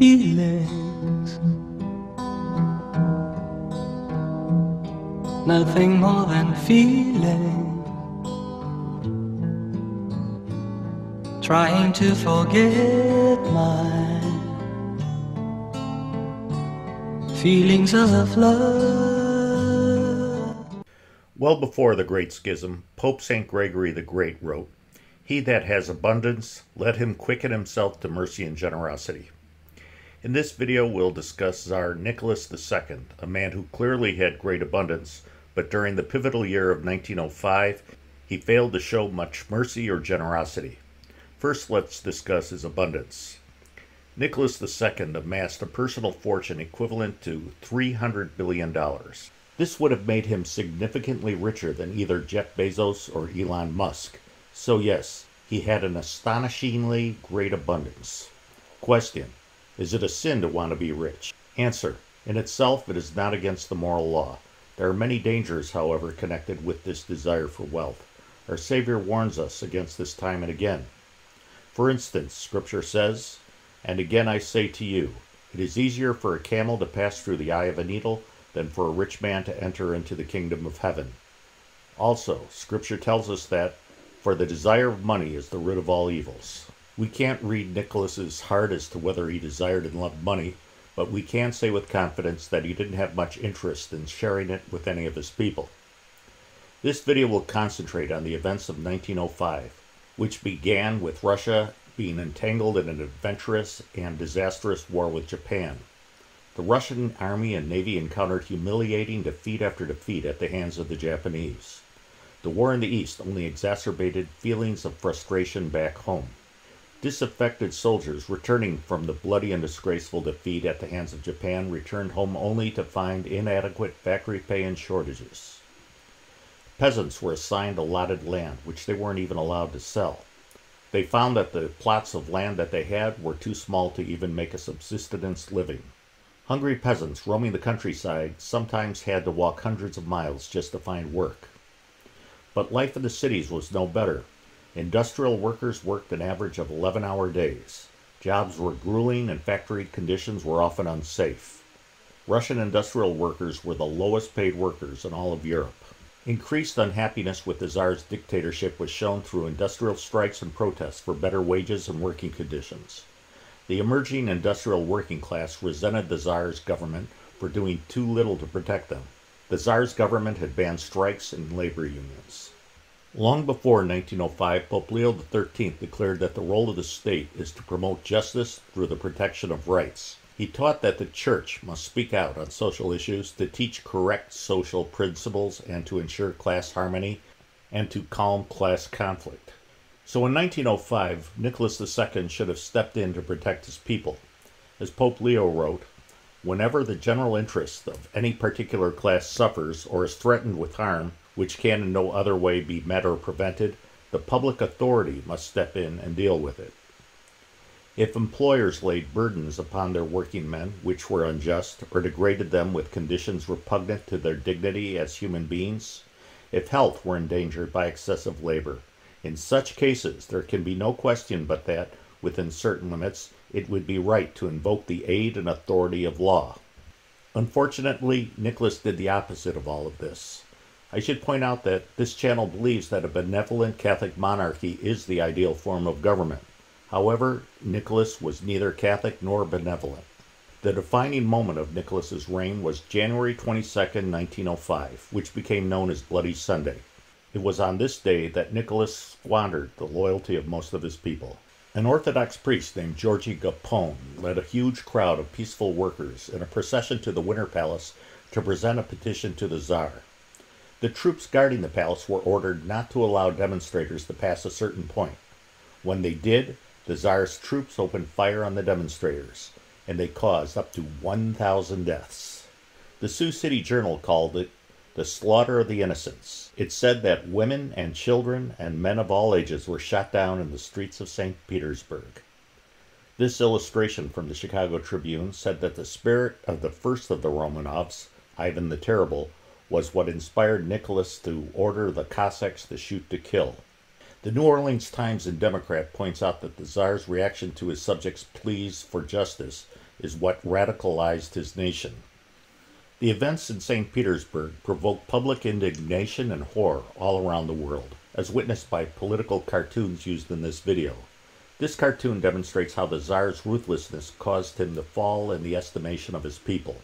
feelings. Nothing more than feeling. Trying to forget my feelings of love. Well before the Great Schism, Pope St. Gregory the Great wrote, He that has abundance, let him quicken himself to mercy and generosity. In this video, we'll discuss Tsar Nicholas II, a man who clearly had great abundance, but during the pivotal year of 1905, he failed to show much mercy or generosity. First, let's discuss his abundance. Nicholas II amassed a personal fortune equivalent to $300 billion. This would have made him significantly richer than either Jeff Bezos or Elon Musk. So, yes, he had an astonishingly great abundance. Question Is it a sin to want to be rich? Answer In itself, it is not against the moral law. There are many dangers, however, connected with this desire for wealth. Our Savior warns us against this time and again. For instance, Scripture says, and again I say to you, it is easier for a camel to pass through the eye of a needle than for a rich man to enter into the kingdom of heaven. Also, Scripture tells us that, for the desire of money is the root of all evils. We can't read Nicholas's heart as to whether he desired and loved money, but we can say with confidence that he didn't have much interest in sharing it with any of his people. This video will concentrate on the events of 1905, which began with Russia being entangled in an adventurous and disastrous war with Japan. The Russian army and navy encountered humiliating defeat after defeat at the hands of the Japanese. The war in the East only exacerbated feelings of frustration back home. Disaffected soldiers returning from the bloody and disgraceful defeat at the hands of Japan returned home only to find inadequate factory pay and shortages. Peasants were assigned allotted land, which they weren't even allowed to sell. They found that the plots of land that they had were too small to even make a subsistence living. Hungry peasants roaming the countryside sometimes had to walk hundreds of miles just to find work. But life in the cities was no better. Industrial workers worked an average of 11 hour days. Jobs were grueling and factory conditions were often unsafe. Russian industrial workers were the lowest paid workers in all of Europe. Increased unhappiness with the Tsar's dictatorship was shown through industrial strikes and protests for better wages and working conditions. The emerging industrial working class resented the Tsar's government for doing too little to protect them. The Tsar's government had banned strikes and labor unions. Long before 1905, Pope Leo XIII declared that the role of the state is to promote justice through the protection of rights. He taught that the church must speak out on social issues to teach correct social principles and to ensure class harmony and to calm class conflict. So in 1905, Nicholas II should have stepped in to protect his people. As Pope Leo wrote, whenever the general interest of any particular class suffers or is threatened with harm, which can in no other way be met or prevented, the public authority must step in and deal with it. If employers laid burdens upon their working men which were unjust, or degraded them with conditions repugnant to their dignity as human beings, if health were endangered by excessive labor, in such cases there can be no question but that, within certain limits, it would be right to invoke the aid and authority of law. Unfortunately, Nicholas did the opposite of all of this. I should point out that this channel believes that a benevolent Catholic monarchy is the ideal form of government. However, Nicholas was neither Catholic nor benevolent. The defining moment of Nicholas's reign was January 22, 1905, which became known as Bloody Sunday. It was on this day that Nicholas squandered the loyalty of most of his people. An Orthodox priest named Georgy Gapon led a huge crowd of peaceful workers in a procession to the Winter Palace to present a petition to the Tsar. The troops guarding the palace were ordered not to allow demonstrators to pass a certain point. When they did, the Tsar's troops opened fire on the demonstrators, and they caused up to 1,000 deaths. The Sioux City Journal called it the slaughter of the innocents. It said that women and children and men of all ages were shot down in the streets of St. Petersburg. This illustration from the Chicago Tribune said that the spirit of the first of the Romanovs, Ivan the Terrible, was what inspired Nicholas to order the Cossacks to shoot to kill. The New Orleans Times and Democrat points out that the Tsar's reaction to his subjects' pleas for justice is what radicalized his nation. The events in St. Petersburg provoked public indignation and horror all around the world, as witnessed by political cartoons used in this video. This cartoon demonstrates how the Tsar's ruthlessness caused him to fall in the estimation of his people.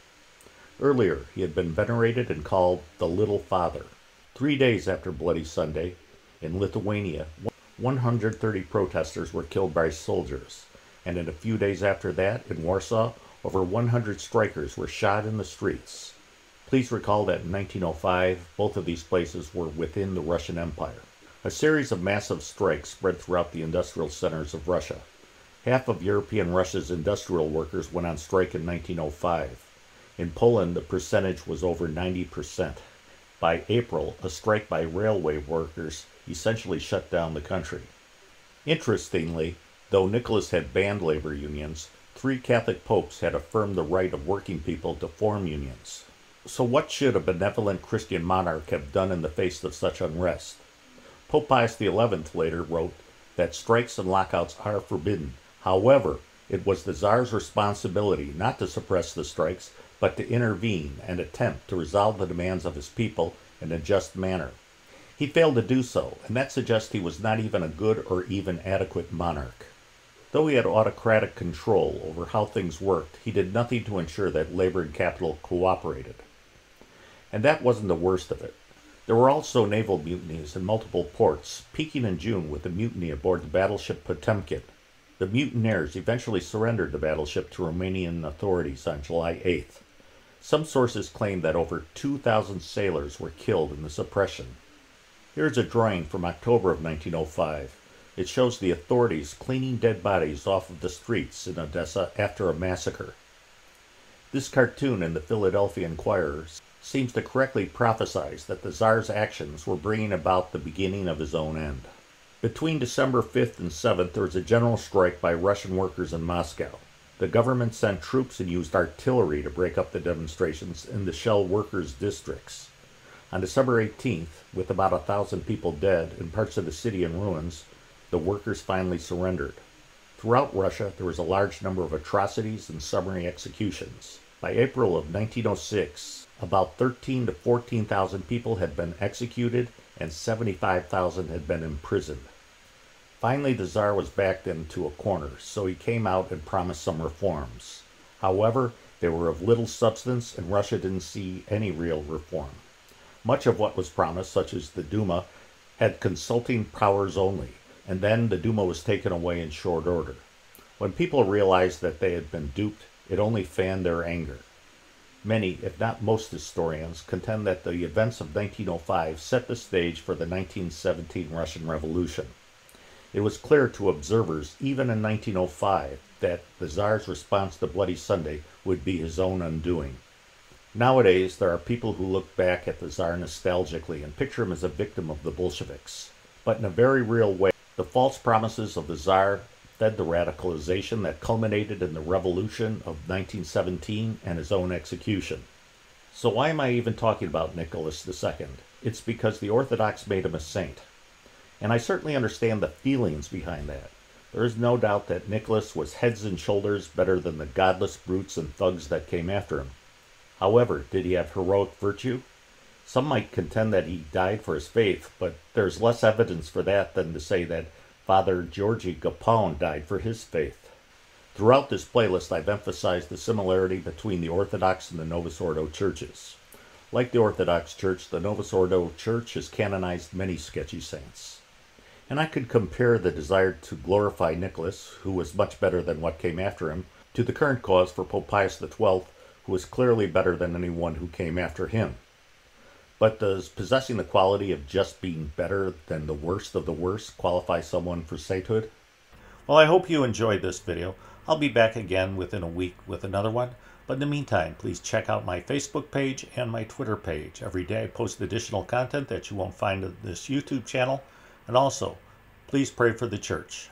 Earlier, he had been venerated and called the Little Father. Three days after Bloody Sunday, in Lithuania, 130 protesters were killed by soldiers, and in a few days after that, in Warsaw, over 100 strikers were shot in the streets. Please recall that in 1905, both of these places were within the Russian Empire. A series of massive strikes spread throughout the industrial centers of Russia. Half of European Russia's industrial workers went on strike in 1905. In Poland, the percentage was over 90%. By April, a strike by railway workers essentially shut down the country. Interestingly, though Nicholas had banned labor unions, three Catholic popes had affirmed the right of working people to form unions. So, what should a benevolent Christian monarch have done in the face of such unrest? Pope Pius XI later wrote that strikes and lockouts are forbidden. However, it was the Tsar's responsibility not to suppress the strikes, but to intervene and attempt to resolve the demands of his people in a just manner. He failed to do so, and that suggests he was not even a good or even adequate monarch. Though he had autocratic control over how things worked, he did nothing to ensure that labor and capital cooperated. And that wasn't the worst of it. There were also naval mutinies in multiple ports, peaking in June with a mutiny aboard the battleship Potemkin. The mutineers eventually surrendered the battleship to Romanian authorities on July 8th. Some sources claim that over 2,000 sailors were killed in the suppression. Here's a drawing from October of 1905. It shows the authorities cleaning dead bodies off of the streets in Odessa after a massacre. This cartoon in the Philadelphia Inquirer seems to correctly prophesize that the Tsar's actions were bringing about the beginning of his own end. Between December 5th and 7th, there was a general strike by Russian workers in Moscow. The government sent troops and used artillery to break up the demonstrations in the shell workers' districts. On December 18th, with about a thousand people dead and parts of the city in ruins, the workers finally surrendered. Throughout Russia, there was a large number of atrocities and summary executions. By April of 1906, about 13 to 14,000 people had been executed and 75,000 had been imprisoned. Finally, the Tsar was backed into a corner, so he came out and promised some reforms. However, they were of little substance, and Russia didn't see any real reform. Much of what was promised, such as the Duma, had consulting powers only, and then the Duma was taken away in short order. When people realized that they had been duped, it only fanned their anger. Many, if not most historians, contend that the events of 1905 set the stage for the 1917 Russian Revolution. It was clear to observers, even in 1905, that the Tsar's response to Bloody Sunday would be his own undoing. Nowadays, there are people who look back at the Tsar nostalgically and picture him as a victim of the Bolsheviks. But in a very real way, the false promises of the Tsar fed the radicalization that culminated in the revolution of 1917 and his own execution. So why am I even talking about Nicholas II? It's because the Orthodox made him a saint. And I certainly understand the feelings behind that. There is no doubt that Nicholas was heads and shoulders better than the godless brutes and thugs that came after him. However, did he have heroic virtue? Some might contend that he died for his faith, but there's less evidence for that than to say that Father Georgy Gapon died for his faith. Throughout this playlist, I've emphasized the similarity between the Orthodox and the Novus Ordo churches. Like the Orthodox Church, the Novus Ordo Church has canonized many sketchy saints. And I could compare the desire to glorify Nicholas, who was much better than what came after him, to the current cause for Pope Pius XII, who was clearly better than anyone who came after him. But does possessing the quality of just being better than the worst of the worst qualify someone for sainthood? Well, I hope you enjoyed this video. I'll be back again within a week with another one. But in the meantime, please check out my Facebook page and my Twitter page. Every day I post additional content that you won't find on this YouTube channel. And also, please pray for the church.